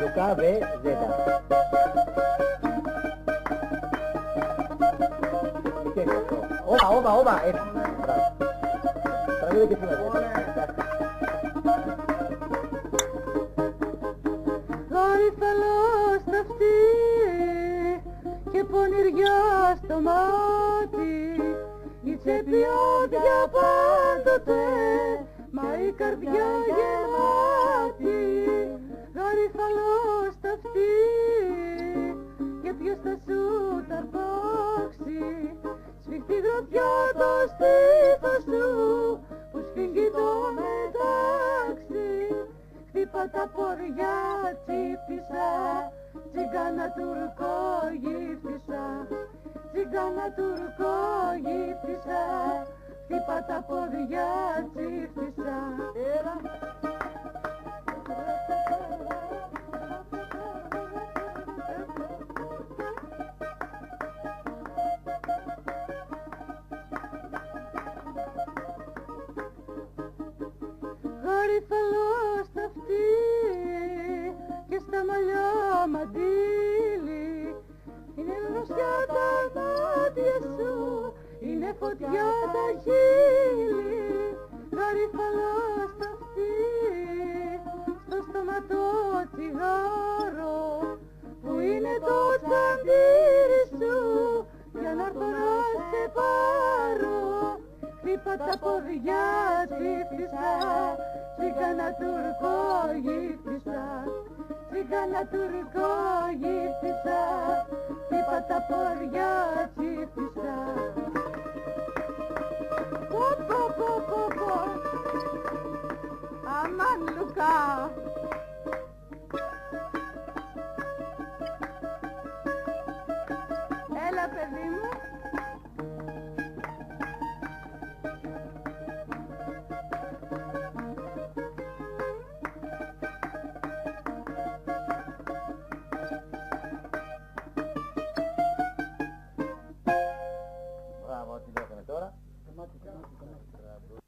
Λουκά Β. Ζέτα. Τι είναι αυτό. Όπα, όπα, όπα. Έτσι. Μπράβο. Τραγούδι και εσύ μαζί. Γαριφαλό στα αυτή και πονηριά στο μάτι η τσέπη όδια πάντοτε μα η καρδιά γεμάτη σφιχτή γροθιά το στήθος σου που σφίγγει το μετάξι χτύπα τα πόδια τσίπησα τσιγκάνα τουρκό γύφτησα τσιγκάνα τουρκό γύφτησα χτύπα τα πόδια τσίπησα και στα μαλλιά μαντήλι είναι δροσιά τα μάτια σου, είναι φωτιά τα χείλη. Γαριφαλό στα αυτή στο στοματό τσιγάρο που είναι το τσαντήρι σου. Για να έρθω να σε πάρω Χτύπα τα πόδια τσίφτησα Τσίγκανα τουρκό γύφτησα πήγα να και είπα τα ποριά τσίφτησα Πω πω πω πω πω Αμάν Λουκά Έλα παιδί μου. Gamat, gamat, gamat.